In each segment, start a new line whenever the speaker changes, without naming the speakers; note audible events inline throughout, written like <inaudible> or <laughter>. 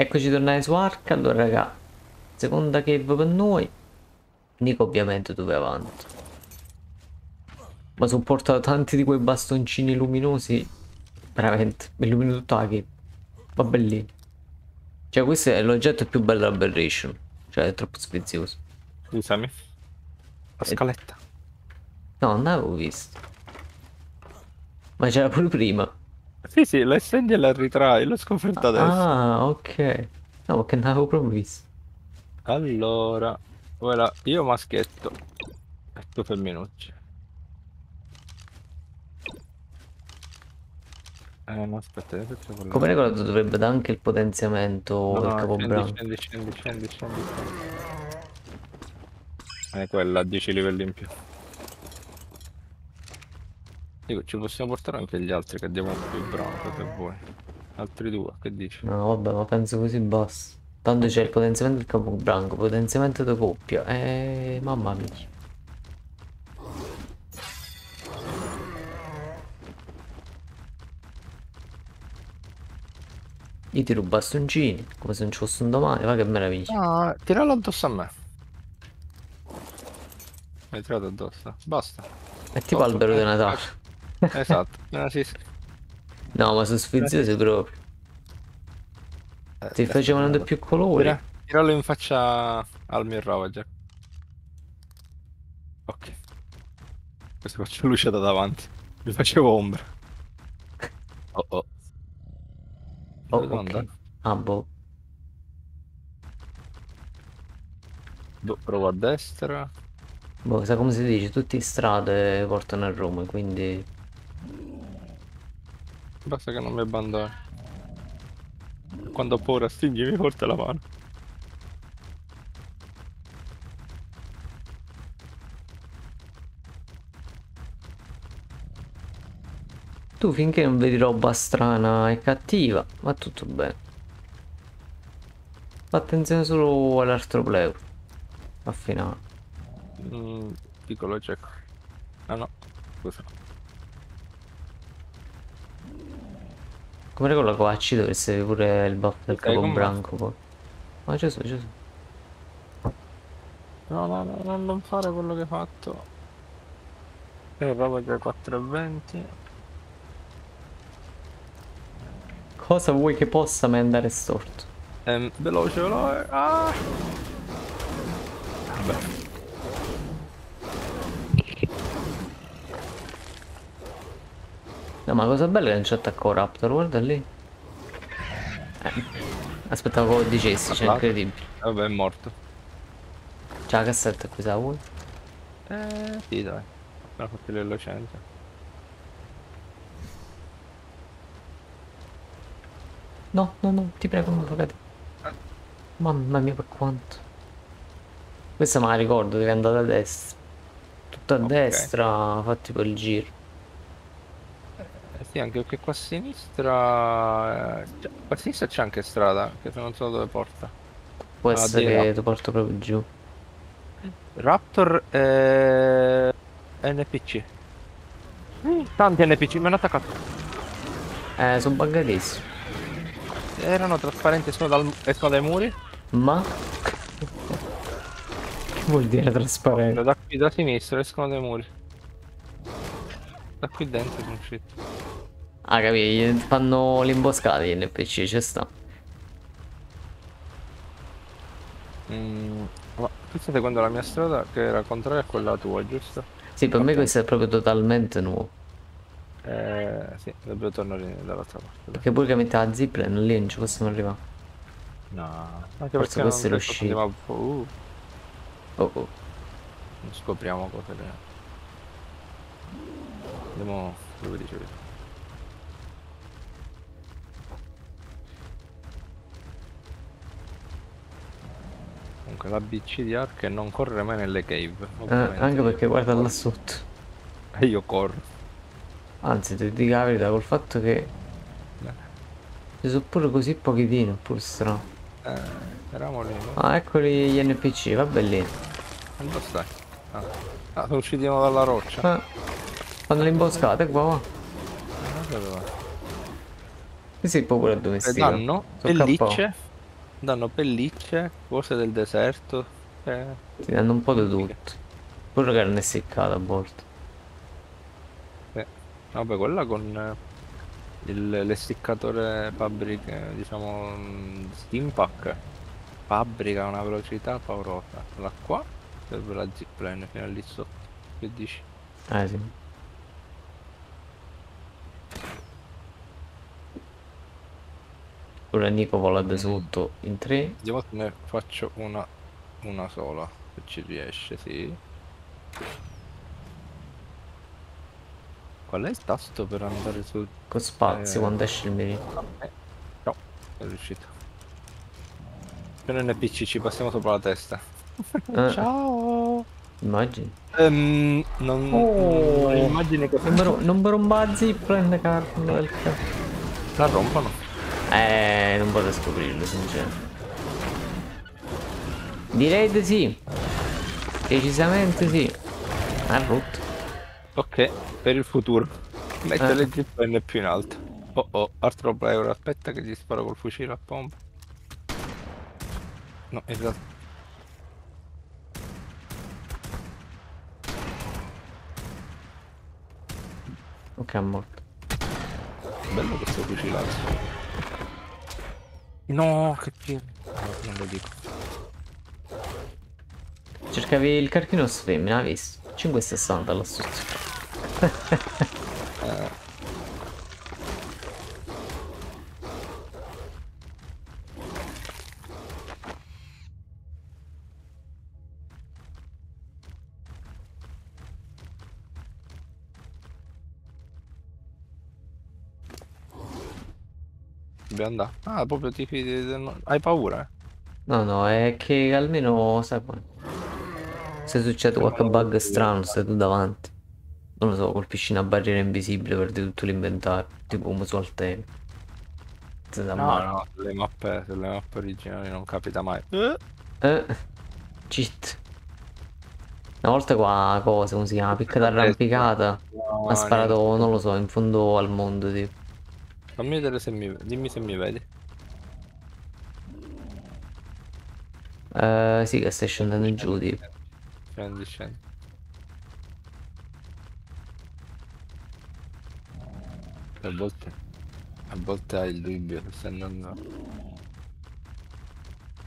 Eccoci tornati su Ark. Allora, raga, seconda cave per noi. Nico ovviamente dove avanti. Ma sono portato tanti di quei bastoncini luminosi. Veramente, mi illumino tutto la cave. Va bellino. Cioè, questo è l'oggetto più bello dell'aberration. Cioè, è troppo sfizioso.
Scusami. La scaletta.
No, non l'avevo visto. Ma c'era pure prima.
Sì, sì, la estendi e la ritrai, l'ho scoperto adesso.
Ah, ok. No, perché non l'avevo proprio visto.
Allora, ora io maschietto e tu femminuccia. Eh, no, aspetta, quello.
Come regola dovrebbe dare anche il potenziamento
No,
del
no,
capobranco.
scendi, scendi, scendi, scendi, scendi, scendi. Eh, quella a 10 livelli in più. Dico, ci possiamo portare anche gli altri che andiamo più branco se vuoi. Altri due, che dici?
No, vabbè, ma penso così basta. Tanto c'è il potenziamento del capobranco, potenziamento di coppia. Eh, mamma mia. Io tiro bastoncini, come se non ci fosse un domani, va che meraviglia.
Ah, tiralo addosso a me. Hai tirato addosso. Basta.
È tipo
Oh,
albero di Natale.
Esatto. Eh, sì, sì.
No, ma sono sfiziosi proprio.
Eh,
Ti
eh,
facevano più colori.
Tira- Tiralo in faccia al mio Ravager. Ok. Questo faccio luce da davanti. Mi facevo ombra. Oh oh.
Oh,
Dove devo
ok.
andare?
Ah, boh.
Boh, provo a destra.
Boh, sai come si dice? Tutte le strade portano a Roma, quindi...
Basta che non mi abbandoni. Quando ho paura stringimi forte la mano.
Tu finché non vedi roba strana e cattiva, va tutto bene. Fa attenzione solo all'altro player. A finale.
Mm, piccolo check. Ah no, scusa.
Come regola qua ci dovreste avere pure il buff del
Ok, con me.
capobranco poi. Ma Gesù, Gesù.
No, no, no, no, non fare quello che hai fatto. E Ravager 420.
Cosa vuoi che possa mai andare storto?
Ehm, veloce, veloce. Ah! Vabbè.
No, ma la cosa bella è che non c'è attacco Raptor, guarda lì. Eh, aspettavo che lo dicessi, cioè incredibile.
Vabbè, è morto.
C'è la cassetta qui, sa vuoi?
Eh, sì, dai. Appena fatto l'ellocente.
No, no, no, ti prego, non fagate. Mamma mia, per quanto. Questa me la ricordo, devi andare a destra. Tutto a
Ok.
destra, fa tipo il giro.
Eh sì, anche perché qua a sinistra... eh, cioè, qua a sinistra c'è anche strada, che se non so dove porta.
Può
Ah,
essere che ti porto proprio giù.
Raptor e... NPC. Mm, Tanti NPC, mi hanno attaccato.
Eh, sono buggatissimo.
Erano trasparenti, escono, dal... escono dai muri.
Ma... che vuol dire trasparente?
Da qui, da sinistra, escono dai muri. Da qui dentro sono usciti.
Ah, capì, fanno l'imboscata gli NPC, ci sta.
Mm, ma tu stai seguendo la mia strada che era contraria a quella tua, giusto?
Sì, per me
Ok.
questo è proprio totalmente nuovo.
Eh, sì, dobbiamo tornare dall'altra parte.
Perché pure che mette la zipline lì non ci possiamo arrivare.
No, anche
Forse
perché
questo è
non
l'uscita.
andiamo a- uh,
Oh oh.
non scopriamo cose che... Andiamo dove dicevi. Comunque l'ABC di Ark non correre mai nelle cave.
Eh, anche perché guarda là sotto.
E io corro.
Anzi, ti dico la verità, col fatto che ci sono pure così pochitino, pure strano.
Eh, eravamo lì, no?
Ah, eccoli gli NPC, va bellino.
Dove stai? Ah, Ah, sono usciti dalla roccia.
Ah, fanno le imboscate qua, va.
Ah, dove va?
Sì, poi pure
Eh,
addomesticato.
danno
Sono
e
KO.
licce. Danno pellicce, cose del deserto. eh,
Ti danno un po' di tutto. Pure carne seccata a volte.
eh. Vabbè, quella con eh, l'essiccatore fabbrica, diciamo, mm, steam pack. Fabbrica una velocità paurosa. La qua serve la zipline fino a lì sotto. Che dici?
Eh sì. Ora Nico vola da sotto in tre.
Vediamo se ne faccio una, una sola. Se ci riesce, sì. Qual è il tasto per andare su?
Con spazio
Eh.
quando esce il mirino.
Eh, no, è riuscito. Per NPC ci passiamo sopra la testa.
Eh, <laughs>
Ciao!
immagini.
Ehm, non,
Oh.
non immagini che
Non mi ro- non mi rompa la zipline, carno del cazzo.
la rompono.
Eh, non potrei scoprirlo, sincero. Direi di sì. Decisamente sì. Ha rotto.
Ok, per il futuro. Mette
Eh.
le zipline più in alto. Oh oh, altro player, aspetta che gli sparo col fucile a pompa. No, realtà...
Ok, è morto.
Bello questo fucilato. No, che tiro. No, non lo dico.
Cercavi il carchinos femmina, hai visto? 5,60 là <laughs>
Dobbiamo andare. Ah, proprio ti fidi. Hai paura? eh?
No, no, è che almeno, sai. Se succede qualche bug strano, stai tu davanti. Non lo so, colpisci una barriera invisibile, perdi tutto l'inventario. Tipo come su sa
No,
male.
no, sulle mappe, sulle mappe originali non capita mai. Eh,
Eh, cheat. Una volta qua, cosa, come si chiama? Picca d'arrampicata. ha sparato, non lo so, in fondo al mondo, tipo.
Fammi vedere se mi... Dimmi se mi vedi.
Eh, sì, che stai scendendo giù, tipo.
Scendi, scendi. A volte, a volte hai il dubbio stai andando.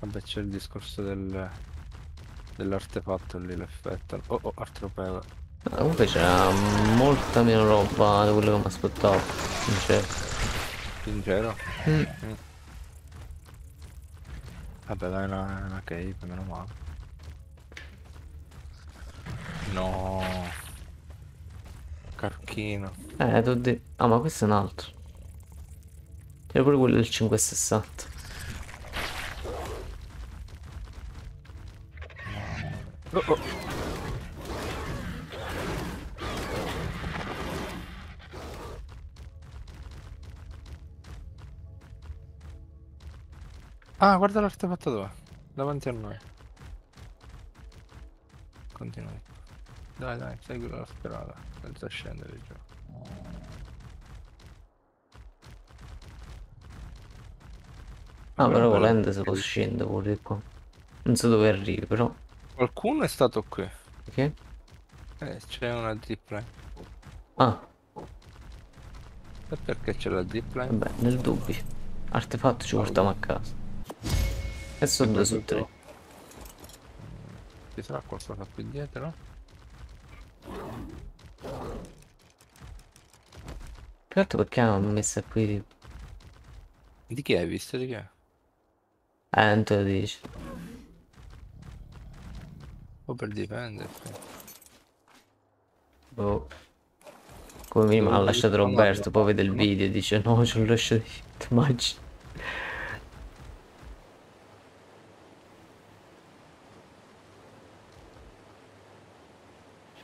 Vabbè, c'è il discorso del, dell'artefatto lì, l'effetto. Oh, oh, artropeo.
Ah, Comunque c'era molta meno roba di quello che mi aspettavo. Sincero.
Sincero.
Mm.
Vabbè, dai, una, una cave, meno male. No. Carchino.
Eh, t'ho detto. Ah, ma questo è un altro. C'era pure quello del 560.
Oh, oh. Ah, guarda l'artefatto dove? Davanti a noi. Continui. Dai, dai, segui la strada, senza scendere giù.
Ah, però volendo si può scendere pure qua. Non so dove arrivi, però.
Qualcuno è stato qui.
Perché?
Eh, c'è una zipline.
Ah,
E perché c'è la zipline?
vabbè, nel dubbio. Artefatto ci portiamo a casa. E sono due su tre.
Ci sarà qualcosa qui dietro?
Più altro perché hanno messo qui.
Di chi hai visto? Di chi è?
Eh, non te lo dici.
O per difendersi.
Boh. Come minimo ha lasciato Roberto, poi vede il video e dice no, ce l'ho lasciato <laughs> immagini?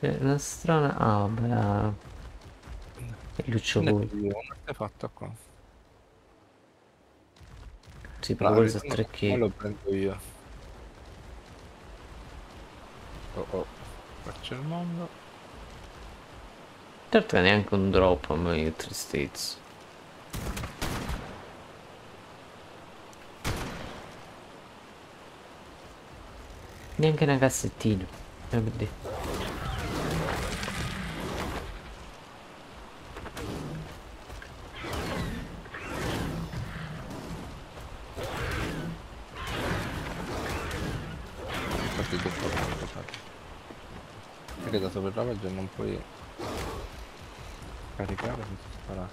C'è una strana... Ah, vabbè, ah. è Lucio
Ne
Poi.
un artefatto qua.
Sì, però quello sono tre che...
lo prendo io. Oh oh. Faccio il mondo.
Certo che neanche un drop a me, che tristezza. Neanche una cassettina. Eh,
Sopra il ravager non puoi caricare senza sparare.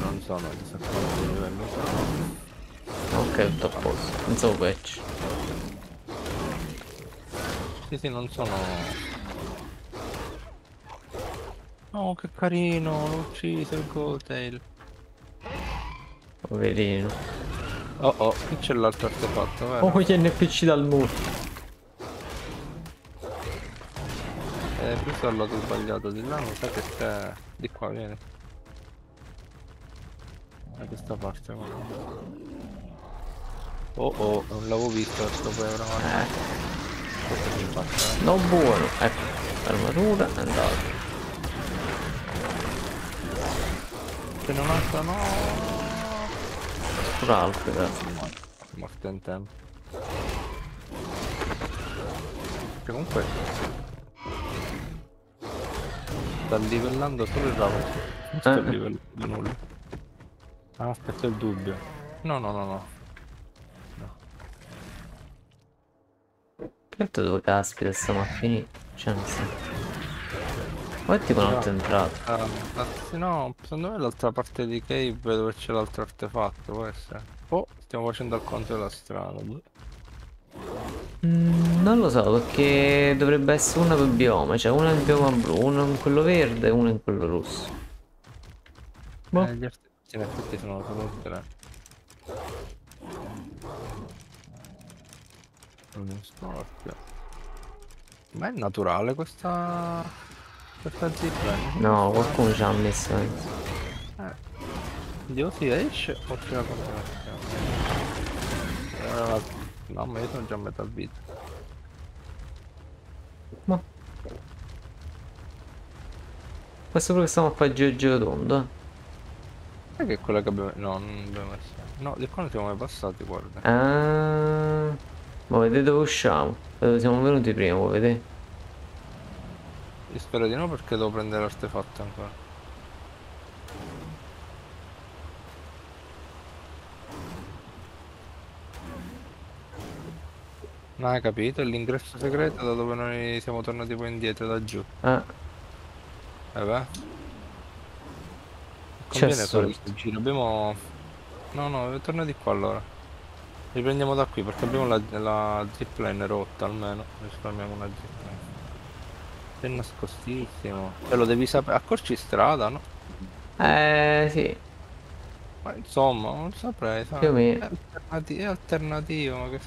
Non sono chissà quanto livello sono.
Ok, tutto a posto. Non so patch.
Sì sì non sono. Oh che carino, l'ho ucciso il Goldtail.
Poverino.
Oh oh, qui c'è l'altro artefatto, vero?
Oh, gli NPC dal muro.
Eh, questo è il lato sbagliato di là, mi sa che c'è... Di qua, vieni. Da questa parte, guarda. Oh oh, non l'avevo visto questo poi
Eh,
Questo è simpatico,
non buono. Ecco, armatura, è
eh. Se non alza no...
Pure altro, però.
Morto in tempo. Che comunque... Sta livellando solo il ramo. Non sta
Eh.
livellando nulla. Ah, aspetta il dubbio. No, no, no, no.
Certo dove caspita stiamo a finire. Cioè, non so. Ma è tipo un'altra entrata.
Ah, ma se no, secondo me l'altra parte di cave dove c'è l'altro artefatto, può essere. Oh, stiamo facendo al conto della strada.
Mm, non lo so perché dovrebbe essere una per bioma. Cioè una in bioma blu, una in quello verde e una in quello rosso. Boh.
Eh, gli artefatti in effetti sono solo tre. Uno scorpio. Ma è naturale questa...
No, qualcuno ci ha messo. eh.
Eh. Dio si esce o c'è la continuazione? Eh, No, ma io sono già a metà vita.
Ma. Questo quello che stiamo a fare giro giro tondo. eh.
Che è quella che abbiamo... No, non abbiamo messo. No, di qua non siamo mai passati, guarda.
Ah. Ma vedete dove usciamo? Dove siamo venuti prima, vuoi vedere?
Io spero di no perché devo prendere l'artefatto ancora. Non hai capito? È l'ingresso segreto da dove noi siamo tornati poi indietro da giù.
Ah,
Eh beh. Conviene fare questo giro. Abbiamo... No, no, torna di qua allora. Riprendiamo da qui perché abbiamo la, la zipline rotta almeno. Risparmiamo una zipline. È nascostissimo. Te lo devi sapere. Accorci strada, no?
eh sì.
Ma insomma, non saprei, sai.
Più o meno.
È, alternati- è alternativo, ma che...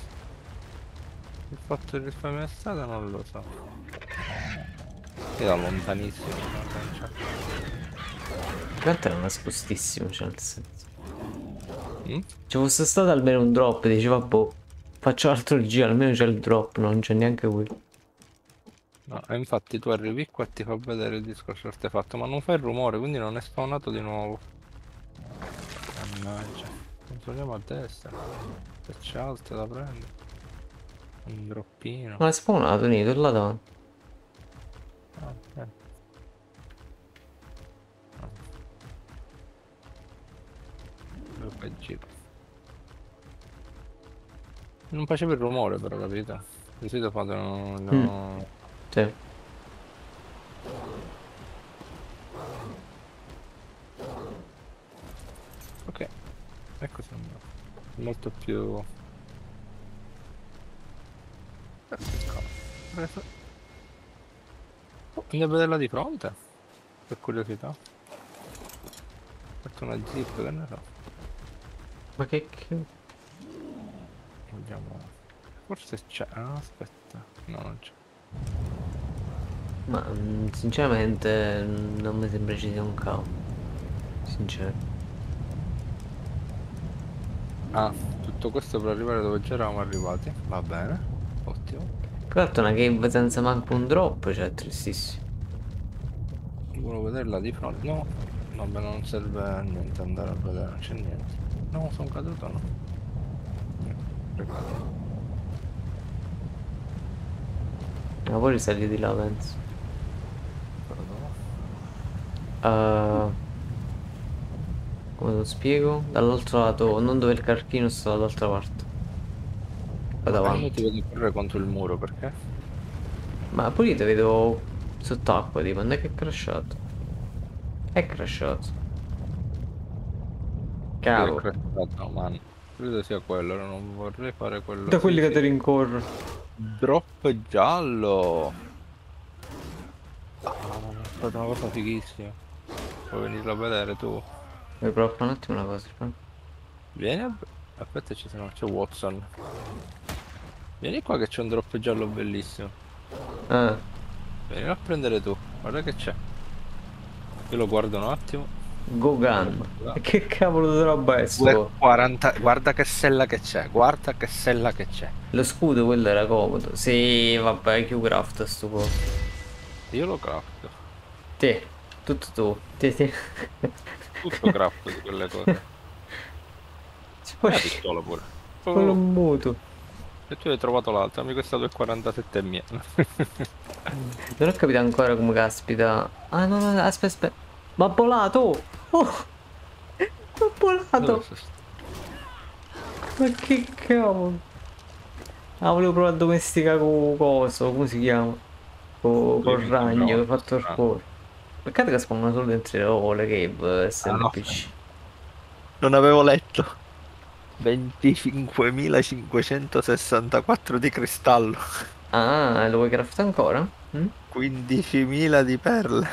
Il fatto di risparmiare strada non lo so. Io da lontanissimo, no? Cioè,
In realtà era nascostissimo, cioè nel senso.
mm?
Ci fosse stato almeno un drop, diceva boh. Faccio altro giro, almeno c'è il drop, non c'è neanche quello.
No, e infatti tu arrivi qua e ti fa vedere il discorso artefatto, ma non fa il rumore, quindi non è spawnato di nuovo. Mannaggia. Controlliamo a destra. Se c'è alto da prendere. Un droppino.
Ma è spawnato, Nito, là davanti.
Ah, ok. Il giro? Non faceva il rumore però, capito? Di solito fate no, no...
Sì.
Ok, ecco sembra molto più... Cavolo. Preso. Oh, Andiamo a vederla di fronte, per curiosità. Fatto una zip, che ne so.
Ma che che...
Vediamo. Forse c'è. Ah, aspetta. No, non c'è.
Ma mm, sinceramente mm, non mi sembra ci sia un cavo. Sincero.
Ah, tutto questo per arrivare dove già eravamo arrivati. Va bene. Ottimo.
Tra l'altro una cave senza manco un drop, cioè tristissimo.
Volevo vederla di fronte. No, vabbè, non serve a niente andare a vedere, non c'è niente. No, sono caduto no. Peccato.
Ma poi risali di là, penso. Uh, come te lo spiego? Dall'altro lato, non dove il carchino sta dall'altra parte. Qua
Ma io
davanti.
ti vedo correre contro il muro perché?
Ma pure io ti vedo sott'acqua, tipo, non è che è crashato. È crashato. Cavolo.
È crashato, man. Credo sia quello, non vorrei fare quello.
Da quelli che ti rincorro.
Drop giallo. Ah, è stata una cosa fighissima. Puoi venirlo a vedere tu.
Vuoi provare a fare un attimo una cosa?
Vieni a... Aspetta, ci sono, c'è Watson. Vieni qua che c'è un drop giallo bellissimo.
Ah,
Vieni a prendere tu. Guarda che c'è. Io lo guardo un attimo.
Gogan. Che cavolo di roba è sto?
40... Guarda che sella che c'è. Guarda che sella che c'è.
Lo scudo quello era comodo. Sì, vabbè, Q-Craft sto po'.
Io lo crafto.
Te, tutto tu. Te, te.
Tutto crafto di quelle cose. <laughs> E
puoi
la pistola pure.
con un muto.
E tu hai trovato l'altra, mi questa 2,47 è mia. <laughs>
Non ho capito ancora come caspita. Ah no, no, aspetta, aspetta. Ma ha volato! Oh! Ma volato! Ma che cavolo! Ah, volevo provare a domesticare con coso, come si chiama? Con,
Sì,
ragno che ha fatto il cuore. Peccato che spawnano solo dentro le cave
Ah,
SNPC.
Non avevo letto. 25.564 di cristallo.
Ah, lo vuoi craftare ancora? Mm?
15.000 di perle.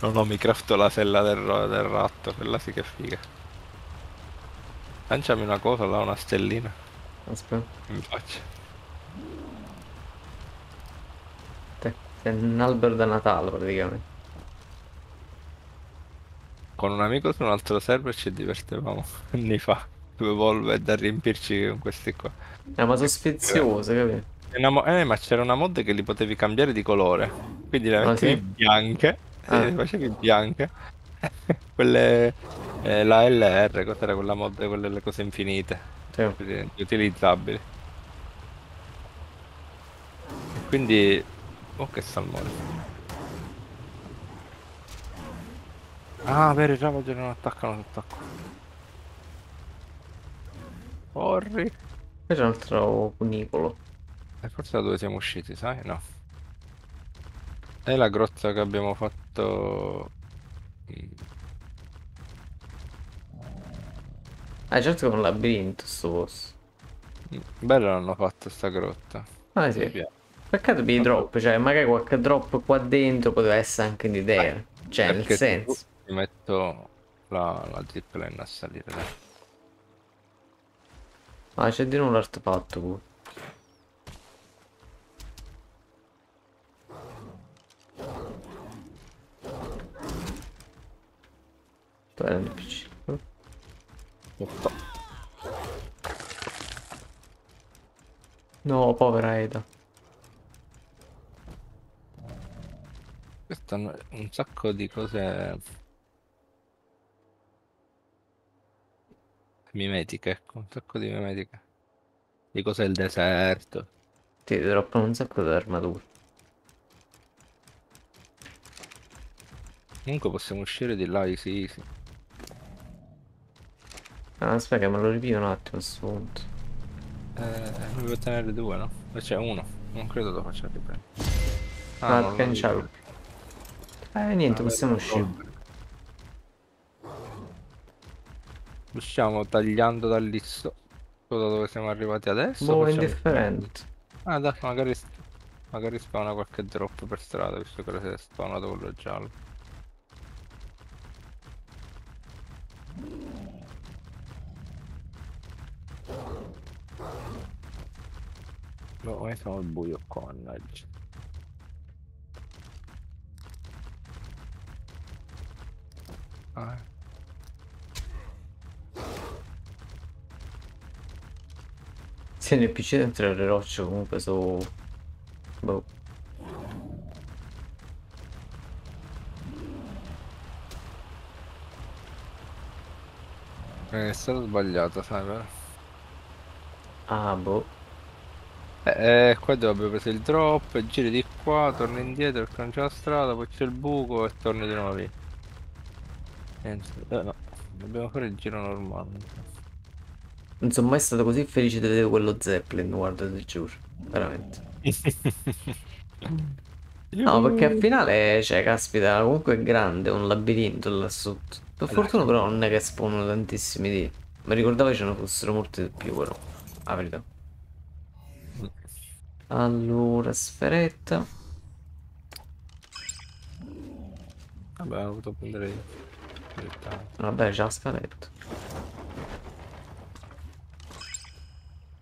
No, no, mi crafto la sella del, del ratto, quella sì che è figa. Lanciami una cosa là, una stellina.
Aspetta,
In faccia.
Sei un albero da Natale praticamente.
Con un amico su un altro server ci divertivamo <laughs> anni fa. Due volve da riempirci con questi qua.
Eh, ma sono sfiziose, capito?
Eh, ma c'era una mod che li potevi cambiare di colore. Quindi le
Ah,
mettevi
sì?
bianche.
Ah.
le facevi bianche. <laughs> Quelle. eh, la LR, cos'era quella mod? Quelle le cose infinite.
Sì.
Utilizzabili. Quindi. Oh che salmone. Ah, vero, i Ravager non attaccano sott'acqua. Corri.
C'è un altro cunicolo.
E forse da dove siamo usciti, sai? No. È la grotta che abbiamo fatto.
Ah, certo che è un labirinto sto posto.
mm, Bella l'hanno fatta sta grotta.
Ah
Mi
sì.
piace.
Peccato per i drop, cioè magari qualche drop qua dentro poteva essere anche un'idea. Cioè, nel senso.
Mi metto la, la zipline a salire. dai.
Ah, c'è di nuovo l'artefatto pure. Dov'è l'NPC? No, povera Eda.
Questo hanno un sacco di cose mimetiche, ecco, un sacco di mimetiche. Di cose del deserto.
Ti droppano un sacco di armature.
Comunque possiamo uscire di là easy easy.
Ah, aspetta me lo ripido un attimo a punto.
Eh, devo tenere due, no? E C'è uno, non credo lo faccia riprendere.
Ah, perché
lo
non c'è. Eh, niente,
Ah,
possiamo uscire.
vabbè. Usciamo tagliando da lì so- da dove siamo arrivati adesso.
Boh,
facciamo-
indifferente.
Ah, dai, magari, magari spawna qualche drop per strada, visto che si è spawnato quello giallo. No, noi siamo al buio qua, mannaggia. Ah.
fare. Se nel PC dentro le rocce comunque sono... Boh.
Eh, è stato sbagliato, Cyber.
Ah, boh.
Eh, eh, qua dove abbiamo preso il drop, giri di qua, torni indietro, cangia la strada, poi c'è il buco e torni di nuovo lì. Niente, eh, no, dobbiamo fare il giro normale.
Non sono mai stato così felice di vedere quello Zeppelin, guarda, ti giuro. Veramente. <laughs> No, perché al finale, cioè, caspita, comunque è grande, è un labirinto là sotto. Per fortuna però non è che spawnano tantissimi di... Mi ricordavo che ce ne fossero molti di più, però. La verità. Allora, sferetta.
Vabbè, ho avuto prendere io. Direttamente.
Vabbè, c'è la scaletta.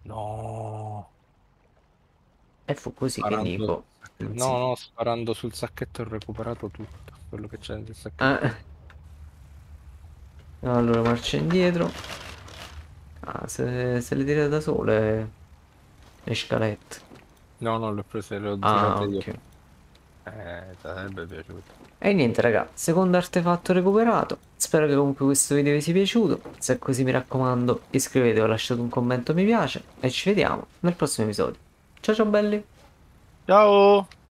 No.
E fu così che
Sparando-
Nico...
No, no, sparando sul sacchetto ho recuperato tutto. Quello che c'è nel sacchetto.
Eh. Allora, marcia indietro. Ah, se, se le tira da sole... Le scalette.
No, no, le ho prese, le ho
Ah,
girate io. Eh, sarebbe piaciuto.
E niente raga, secondo artefatto recuperato. Spero che comunque questo video vi sia piaciuto. Se è così mi raccomando iscrivetevi, lasciate un commento mi piace e ci vediamo nel prossimo episodio. Ciao ciao belli!
Ciao!